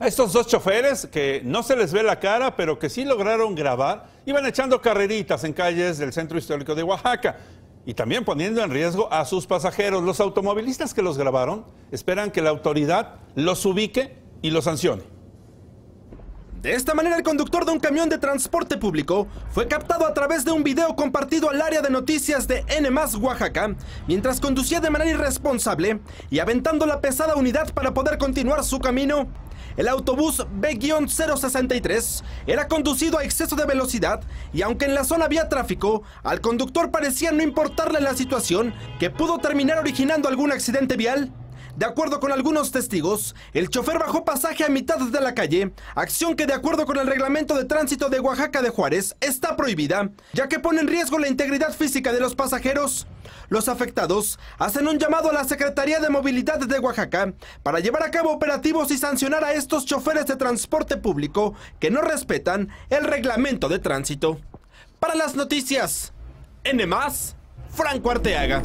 A estos dos choferes que no se les ve la cara, pero que sí lograron grabar, iban echando carreritas en calles del centro histórico de Oaxaca y también poniendo en riesgo a sus pasajeros. Los automovilistas que los grabaron esperan que la autoridad los ubique y los sancione. De esta manera, el conductor de un camión de transporte público fue captado a través de un video compartido al área de noticias de N Oaxaca, mientras conducía de manera irresponsable y aventando la pesada unidad para poder continuar su camino. El autobús B-063 era conducido a exceso de velocidad y aunque en la zona había tráfico, al conductor parecía no importarle la situación que pudo terminar originando algún accidente vial. De acuerdo con algunos testigos, el chofer bajó pasaje a mitad de la calle, acción que de acuerdo con el reglamento de tránsito de Oaxaca de Juárez está prohibida, ya que pone en riesgo la integridad física de los pasajeros. Los afectados hacen un llamado a la Secretaría de Movilidad de Oaxaca para llevar a cabo operativos y sancionar a estos choferes de transporte público que no respetan el reglamento de tránsito. Para las noticias, N Franco Arteaga.